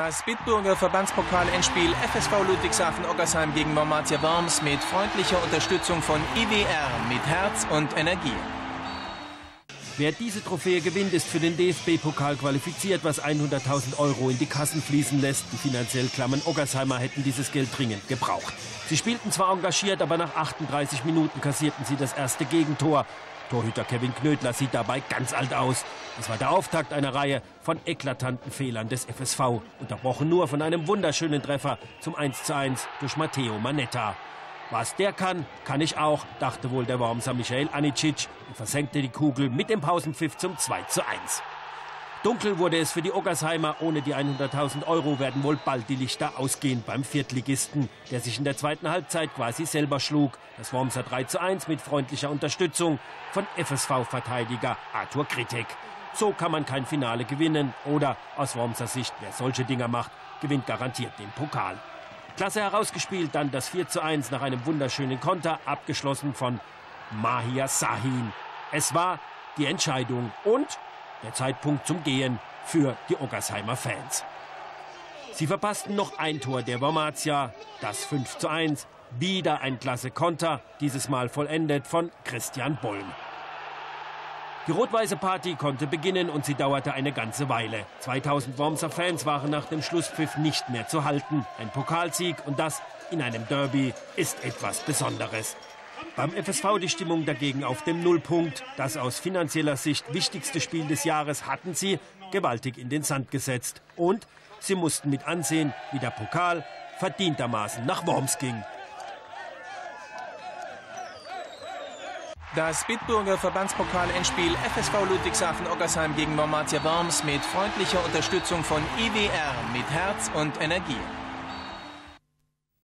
Das Bitburger Verbandspokal-Endspiel FSV Ludwigshafen-Oggersheim gegen Wormatia Worms mit freundlicher Unterstützung von IWR mit Herz und Energie. Wer diese Trophäe gewinnt, ist für den DFB-Pokal qualifiziert, was 100.000 Euro in die Kassen fließen lässt. Die finanziell klammen Oggersheimer hätten dieses Geld dringend gebraucht. Sie spielten zwar engagiert, aber nach 38 Minuten kassierten sie das erste Gegentor. Torhüter Kevin Knödler sieht dabei ganz alt aus. Es war der Auftakt einer Reihe von eklatanten Fehlern des FSV, unterbrochen nur von einem wunderschönen Treffer zum 1:1 durch Matteo Manetta. Was der kann, kann ich auch, dachte wohl der Wormser Michael Anicic und versenkte die Kugel mit dem Pausenpfiff zum 2:1. Dunkel wurde es für die Oggersheimer. Ohne die 100.000 Euro werden wohl bald die Lichter ausgehen beim Viertligisten, der sich in der zweiten Halbzeit quasi selber schlug. Das Wormser 3 zu 1 mit freundlicher Unterstützung von FSV-Verteidiger Arthur Kritek. So kann man kein Finale gewinnen. Oder aus Wormser Sicht, wer solche Dinger macht, gewinnt garantiert den Pokal. Klasse herausgespielt, dann das 4 zu 1 nach einem wunderschönen Konter, abgeschlossen von Mahia Sahin. Es war die Entscheidung und der Zeitpunkt zum Gehen für die Oggersheimer Fans. Sie verpassten noch ein Tor der Wormatia, das 5 zu 1. Wieder ein klasse Konter, dieses Mal vollendet von Christian Bollm. Die rot-weiße Party konnte beginnen und sie dauerte eine ganze Weile. 2000 Wormser Fans waren nach dem Schlusspfiff nicht mehr zu halten. Ein Pokalsieg und das in einem Derby ist etwas Besonderes. Beim FSV die Stimmung dagegen auf dem Nullpunkt. Das aus finanzieller Sicht wichtigste Spiel des Jahres hatten sie gewaltig in den Sand gesetzt. Und sie mussten mit ansehen, wie der Pokal verdientermaßen nach Worms ging. Das Bitburger Verbandspokal-Endspiel FSV Ludwigshafen-Oggersheim gegen Wormatia Worms mit freundlicher Unterstützung von IWR mit Herz und Energie.